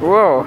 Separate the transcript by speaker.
Speaker 1: Whoa.